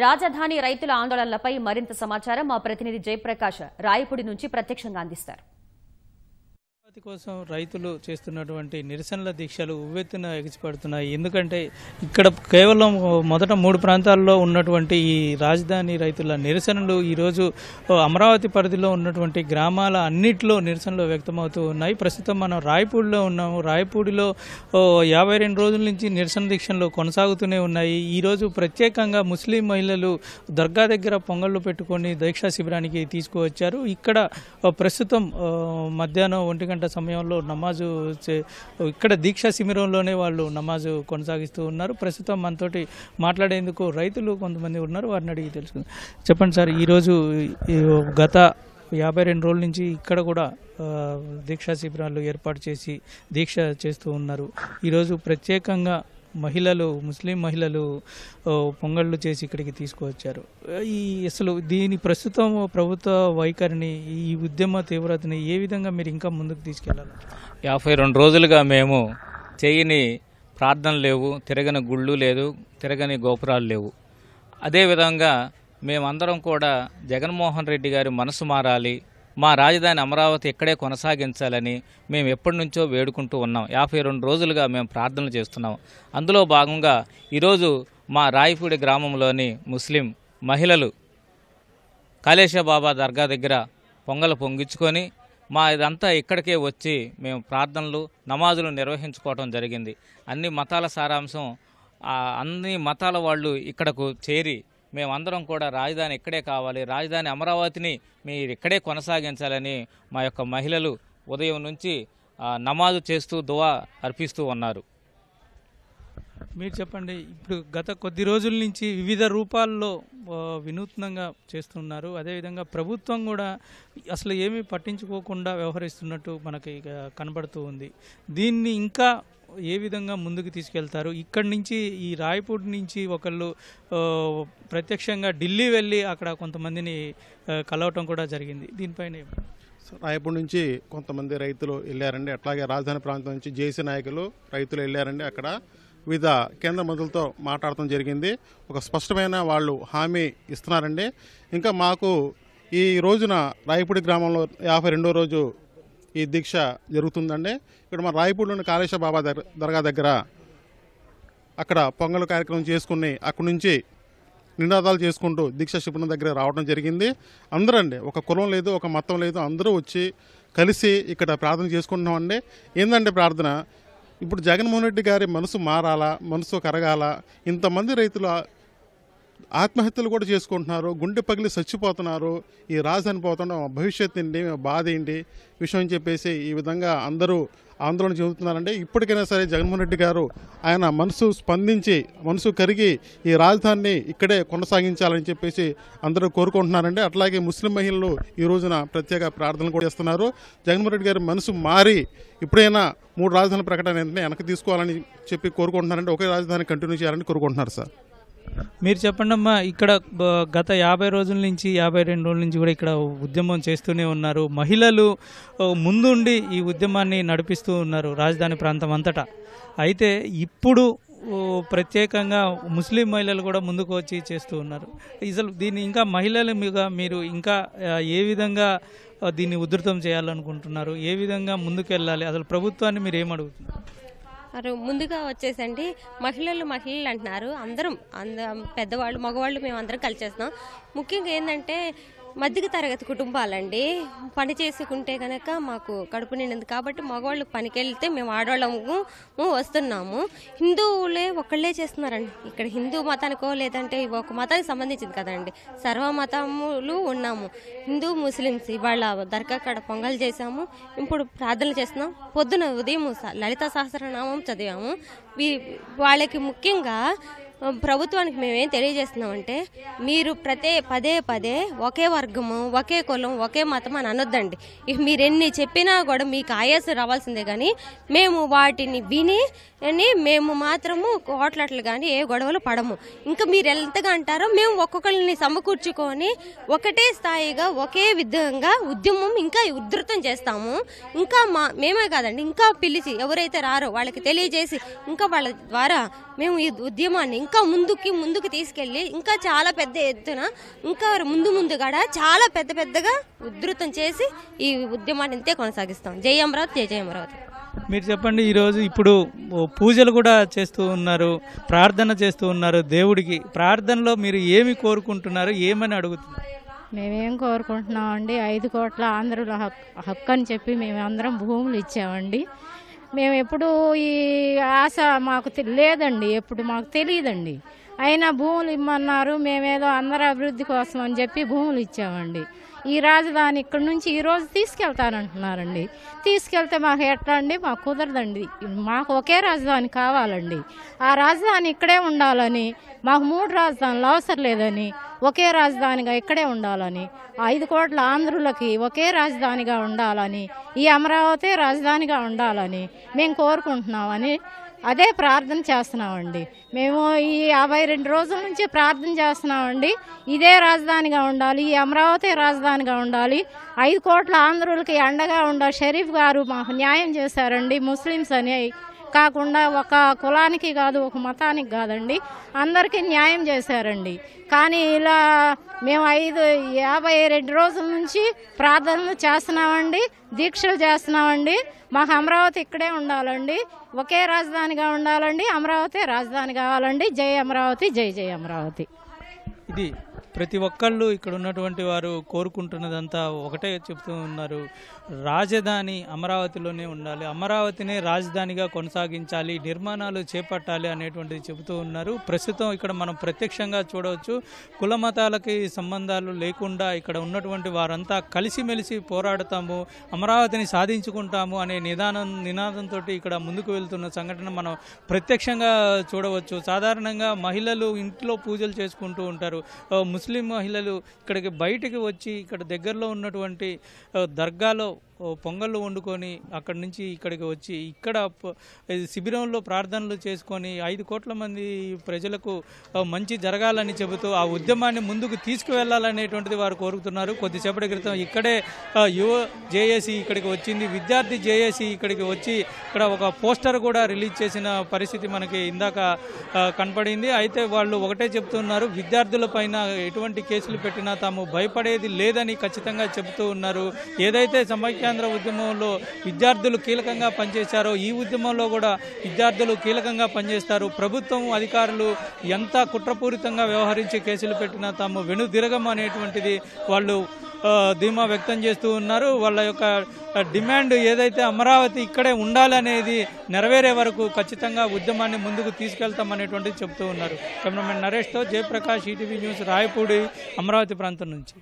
రాజధాని రైతుల ఆందోళనలపై మరింత సమాచారం మా ప్రతినిధి జయప్రకాష్ రాయపూడి నుంచి ప్రత్యక్షంగా అందిస్తారు. అమరావతి కోసం రైతులు చేస్తున్నటువంటి నిరసనల దీక్షలు ఉవ్వెత్తున ఎగిసిపడుతున్నాయి. ఎందుకంటే ఇక్కడ కేవలం మొదట మూడు ప్రాంతాల్లో ఉన్నటువంటి ఈ రాజధాని రైతుల నిరసనలు ఈరోజు అమరావతి పరిధిలో ఉన్నటువంటి గ్రామాల అన్నిట్లో నిరసనలు వ్యక్తమవుతూ ఉన్నాయి. ప్రస్తుతం మనం రాయపూడిలో ఉన్నాము. రాయపూడిలో యాభై రెండు రోజుల నుంచి నిరసన దీక్షలు కొనసాగుతూనే ఉన్నాయి. ఈరోజు ప్రత్యేకంగా ముస్లిం మహిళలు దర్గా దగ్గర పొంగళ్ళు పెట్టుకొని దీక్షా శిబిరానికి తీసుకువచ్చారు. ఇక్కడ ప్రస్తుతం మధ్యాహ్నం ఒంటి గంట సమయంలో నమాజు చే- ఇక్కడ దీక్షా శిబిరంలోనే వాళ్ళు నమాజు కొనసాగిస్తూ ఉన్నారు. ప్రస్తుతం మనతోటి మాట్లాడేందుకు రైతులు కొంతమంది ఉన్నారు. వారిని అడిగి తెలుసుకుందాం. చెప్పండి సార్ ఈరోజు ఈ గత యాభై రెండు రోజుల నుంచి ఇక్కడ కూడా దీక్షా శిబిరాలు ఏర్పాటు చేసి దీక్ష చేస్తూ ఉన్నారు. ఈరోజు ప్రత్యేకంగా మహిళలు ముస్లిం మహిళలు పొంగళ్ళు చేసి ఇక్కడికి తీసుకువచ్చారు. ఈ అసలు దీని ప్రస్తుతం ప్రభుత్వ వైఖరిని ఈ ఉద్యమ తీవ్రతని ఏ విధంగా మీరు ఇంకా ముందుకు తీసుకెళ్ళాలి యాభై రెండు రోజులుగా మేము చేయని ప్రార్థనలు లేవు తిరగని గుళ్ళు లేదు తిరగని గోపురాలు లేవు. అదేవిధంగా మేమందరం కూడా జగన్మోహన్ రెడ్డి గారి మనసు మారాలి మా రాజధాని అమరావతి ఇక్కడే కొనసాగించాలని మేము ఎప్పటి నుంచో వేడుకుంటూ ఉన్నాం. యాభై రెండు రోజులుగా మేము ప్రార్థనలు చేస్తున్నాం. అందులో భాగంగా ఈరోజు మా రాయపూడి గ్రామంలోని ముస్లిం మహిళలు కాళేశ బాబా దర్గా దగ్గర పొంగలు పొంగించుకొని మా ఇదంతా ఇక్కడికే వచ్చి మేము ప్రార్థనలు నమాజులు నిర్వహించుకోవటం జరిగింది. అన్ని మతాల సారాంశం అన్ని మతాల వాళ్ళు ఇక్కడకు చేరి మేమందరం కూడా రాజధాని ఇక్కడే కావాలి. రాజధాని అమరావతిని మీరు ఇక్కడే కొనసాగించాలని మా యొక్క మహిళలు ఉదయం నుంచి నమాజు చేస్తూ దువా అర్పిస్తూ ఉన్నారు. మీరు చెప్పండి ఇప్పుడు గత కొద్ది రోజుల నుంచి వివిధ రూపాల్లో వినూత్నంగా చేస్తున్నారు. అదేవిధంగా ప్రభుత్వం కూడా అసలు ఏమీ పట్టించుకోకుండా వ్యవహరిస్తున్నట్టు మనకి కనబడుతూ ఉంది. దీన్ని ఇంకా ఏ విధంగా ముందుకు తీసుకెళ్తారు? ఇక్కడి నుంచి ఈ రాయపూడి నుంచి ఒకళ్ళు ప్రత్యక్షంగా ఢిల్లీ వెళ్ళి అక్కడ కొంతమందిని కలవటం కూడా జరిగింది. దీనిపైన రాయపూడి నుంచి కొంతమంది రైతులు వెళ్ళారండి. అట్లాగే రాజధాని ప్రాంతం నుంచి జేసీ నాయకులు రైతులు వెళ్ళారండి అక్కడ. వివిధ కేంద్ర మంత్రులతో మాట్లాడటం జరిగింది. ఒక స్పష్టమైన వాళ్ళు హామీ ఇస్తున్నారండి. ఇంకా మాకు ఈ రోజున రాయపూడి గ్రామంలో యాభై రెండో రోజు ఈ దీక్ష జరుగుతుందండి. ఇక్కడ మన రాయపూడిలోని కాళేశ్వర బాబా దర్గా దగ్గర అక్కడ పొంగల్ కార్యక్రమం చేసుకుని అక్కడి నుంచి నినాదాలు చేసుకుంటూ దీక్ష శిబిరం దగ్గర రావడం జరిగింది. అందరూ అండి ఒక కులం లేదు ఒక మతం లేదు అందరూ వచ్చి కలిసి ఇక్కడ ప్రార్థన చేసుకుంటున్నామండి. ఏందండి ప్రార్థన? ఇప్పుడు జగన్మోహన్ రెడ్డి గారి మనసు మారాలా? మనసు కరగాల? ఇంతమంది రైతులు ఆత్మహత్యలు కూడా చేసుకుంటున్నారు గుండె పగిలి చచ్చిపోతున్నారు ఈ రాజధాని పోతుండడం మా భవిష్యత్తు ఏంటి బాధ ఏంటి విషయం చెప్పేసి ఈ విధంగా అందరూ ఆందోళన చెందుతున్నారంటే ఇప్పటికైనా సరే జగన్మోహన్ రెడ్డి గారు ఆయన మనసు స్పందించి మనసు కరిగి ఈ రాజధానిని ఇక్కడే కొనసాగించాలని చెప్పేసి అందరూ కోరుకుంటున్నారండి. అట్లాగే ముస్లిం మహిళలు ఈ రోజున ప్రత్యేక ప్రార్థనలు కూడా చేస్తున్నారు. జగన్మోహన్ రెడ్డి గారి మనసు మారి ఇప్పుడైనా మూడు రాజధానుల ప్రకటన వెంటనే వెనక్కి తీసుకోవాలని చెప్పి కోరుకుంటున్నారంటే ఒకే రాజధాని కంటిన్యూ చేయాలని కోరుకుంటున్నారు సార్. మీరు చెప్పండి అమ్మా ఇక్కడ గత యాభై రోజుల నుంచి యాభై రెండు రోజుల నుంచి కూడా ఇక్కడ ఉద్యమం చేస్తూనే ఉన్నారు. మహిళలు ముందుండి ఈ ఉద్యమాన్ని నడిపిస్తూ ఉన్నారు రాజధాని ప్రాంతం అంతటా. అయితే ఇప్పుడు ప్రత్యేకంగా ముస్లిం మహిళలు కూడా ముందుకు వచ్చి చేస్తూ ఉన్నారు. అసలు దీన్ని ఇంకా మహిళల మీద మీరు ఇంకా ఏ విధంగా దీన్ని ఉధృతం చేయాలనుకుంటున్నారు? ఏ విధంగా ముందుకెళ్ళాలి? అసలు ప్రభుత్వాన్ని మీరు ఏమడుగుతున్నారు మరి ముందుగా వచ్చేసండి మహిళలు మహిళలు అంటున్నారు. అందరం అంద పెద్దవాళ్ళు మగవాళ్ళు మేము అందరం కలిసేస్తున్నాం. ముఖ్యంగా ఏంటంటే మధ్యక తరగతి కుటుంబాలండి. పని చేసుకుంటే కనుక మాకు కడుపు నిండింది కాబట్టి మగవాళ్ళు పనికి వెళ్తే మేము ఆడవాళ్ళము వస్తున్నాము. హిందువులే ఒకళ్ళే చేస్తున్నారండి. ఇక్కడ హిందూ మతానికో లేదంటే ఒక మతానికి సంబంధించింది కదండి. సర్వ మతములు ఉన్నాము. హిందూ ముస్లిమ్స్ ఇవాళ దర్గా కాడ పొంగల్ చేసాము ఇప్పుడు ప్రార్థనలు చేస్తున్నాం. పొద్దున ఉదయం లలిత సహస్రనామం చదివాము. వాళ్ళకి ముఖ్యంగా ప్రభుత్వానికి మేమేం తెలియజేస్తున్నామంటే మీరు ప్రతే పదే పదే ఒకే వర్గము ఒకే కులం ఒకే మతం అని అనొద్దండి. ఇక మీరు ఎన్ని చెప్పినా కూడా మీకు ఆయాసం రావాల్సిందే కానీ మేము వాటిని విని అని మేము మాత్రము కోట్లాట్లు కానీ ఏ గొడవలు పడము. ఇంకా మీరు ఎంతగా అంటారో మేము ఒక్కొక్కరిని సమకూర్చుకొని ఒకటే స్థాయిగా ఒకే విధంగా ఉద్యమం ఇంకా ఉధృతం చేస్తాము. ఇంకా మా మేమే కాదండి ఇంకా పిలిచి ఎవరైతే రారో వాళ్ళకి తెలియజేసి ఇంకా వాళ్ళ ద్వారా మేము ఈ ఉద్యమాన్ని ఇంకా ముందుకి ముందుకు తీసుకెళ్ళి ఇంకా చాలా పెద్ద ఎత్తున ఇంకా ముందు ముందు కూడా చాలా పెద్ద పెద్దగా ఉధృతం చేసి ఈ ఉద్యమాన్ని ఇంతే కొనసాగిస్తాం. జై అమరావతి జై జయ అమరావతి. మీరు చెప్పండి ఈరోజు ఇప్పుడు పూజలు కూడా చేస్తూ ఉన్నారు ప్రార్థన చేస్తూ ఉన్నారు దేవుడికి. ప్రార్థనలో మీరు ఏమి కోరుకుంటున్నారు ఏమని అడుగుతున్నారు? మేమేం కోరుకుంటున్నామండి ఐదు కోట్ల ఆంధ్రుల హక్కు అని చెప్పి మేము అందరం భూములు ఇచ్చామండి. మేము ఎప్పుడు ఈ ఆశ మాకు లేదండి ఎప్పుడు మాకు తెలియదండి అయినా భూములు ఇమ్మన్నారు మేమేదో అందరి అభివృద్ధి కోసం అని చెప్పి భూములు ఇచ్చామండి. ఈ రాజధాని ఇక్కడి నుంచి ఈరోజు తీసుకెళ్తానంటున్నారండి. తీసుకెళ్తే మాకు ఎట్లా అండి? మాకు కుదరదండి. మాకు ఒకే రాజధాని కావాలండి. ఆ రాజధాని ఇక్కడే ఉండాలని మాకు మూడు రాజధానులు అవసరం లేదని ఒకే రాజధానిగా ఇక్కడే ఉండాలని ఐదు కోట్ల ఆంధ్రులకి ఒకే రాజధానిగా ఉండాలని ఈ అమరావతి రాజధానిగా ఉండాలని మేము కోరుకుంటున్నామని అదే ప్రార్థన చేస్తున్నామండి. మేము ఈ యాభై రెండు రోజుల నుంచి ప్రార్థన చేస్తున్నామండి. ఇదే రాజధానిగా ఉండాలి ఈ అమరావతి రాజధానిగా ఉండాలి. ఐదు కోట్ల ఆంధ్రులకి అండగా ఉండాలి. షరీఫ్ గారు మాకు న్యాయం చేశారండి. ముస్లిమ్స్ అని కాకుండా ఒక కులానికి కాదు ఒక మతానికి కాదండి. అందరికీ న్యాయం చేశారండి. కానీ ఇలా మేము ఐదు యాభై రెండు రోజుల నుంచి ప్రార్థనలు చేస్తున్నామండి దీక్షలు చేస్తున్నామండి. మాకు అమరావతి ఇక్కడే ఉండాలండి. ఒకే రాజధానిగా ఉండాలండి అమరావతి రాజధాని కావాలండి. జై అమరావతి జై జై అమరావతి. ఇది ప్రతి ఒక్కళ్ళు ఇక్కడ ఉన్నటువంటి వారు కోరుకుంటున్నదంతా ఒకటే చెప్తూ ఉన్నారు. రాజధాని అమరావతిలోనే ఉండాలి. అమరావతినే రాజధానిగా కొనసాగించాలి నిర్మాణాలు చేపట్టాలి అనేటువంటిది చెబుతూ ఉన్నారు. ప్రస్తుతం ఇక్కడ మనం ప్రత్యక్షంగా చూడవచ్చు. కుల మతాలకి సంబంధాలు లేకుండా ఇక్కడ ఉన్నటువంటి వారంతా కలిసిమెలిసి పోరాడతాము అమరావతిని సాధించుకుంటాము అనే నిదానం నినాదంతో ఇక్కడ ముందుకు వెళ్తున్న సంఘటన మనం ప్రత్యక్షంగా చూడవచ్చు. సాధారణంగా మహిళలు ఇంట్లో పూజలు చేసుకుంటూ ఉంటారు. ముస్లిం మహిళలు ఇక్కడికి బయటికి వచ్చి ఇక్కడ దగ్గరలో ఉన్నటువంటి దర్గాలో పొంగళ్ళు వండుకొని అక్కడి నుంచి ఇక్కడికి వచ్చి ఇక్కడ శిబిరంలో ప్రార్థనలు చేసుకొని ఐదు కోట్ల మంది ప్రజలకు మంచి జరగాలని చెబుతూ ఆ ఉద్యమాన్ని ముందుకు తీసుకువెళ్ళాలనేటువంటిది వారు కోరుతున్నారు. కొద్దిసేపటి క్రితం ఇక్కడే యువ జేఏసీ ఇక్కడికి వచ్చింది. విద్యార్థి జేఏసీ ఇక్కడికి వచ్చి ఇక్కడ ఒక పోస్టర్ కూడా రిలీజ్ చేసిన పరిస్థితి మనకి ఇందాక కనపడింది. అయితే వాళ్ళు ఒకటే చెప్తున్నారు విద్యార్థుల పైన ఎటువంటి కేసులు పెట్టినా తాము భయపడేది లేదని ఖచ్చితంగా చెబుతూ ఉన్నారు. ఏదైతే సమైక్యాంధ్ర ఉద్యమంలో విద్యార్థులు కీలకంగా పనిచేశారో ఈ ఉద్యమంలో కూడా విద్యార్థులు కీలకంగా పనిచేస్తారు. ప్రభుత్వం అధికారులు ఎంత కుట్రపూరితంగా వ్యవహరించి కేసులు పెట్టినా తాము వెనుదిరగం అనేటువంటిది వాళ్ళు ధీమా వ్యక్తం చేస్తూ ఉన్నారు. వాళ్ళ యొక్క డిమాండ్ ఏదైతే అమరావతి ఇక్కడే ఉండాలనేది నెరవేరే వరకు ఖచ్చితంగా ఉద్యమాన్ని ముందుకు తీసుకెళ్తామనేటువంటిది చెబుతూ ఉన్నారు. కెమెరామెన్ నరేష్తో జయప్రకాష్ ఈటీవీ న్యూస్ రాయపూడి అమరావతి ప్రాంతం నుంచి.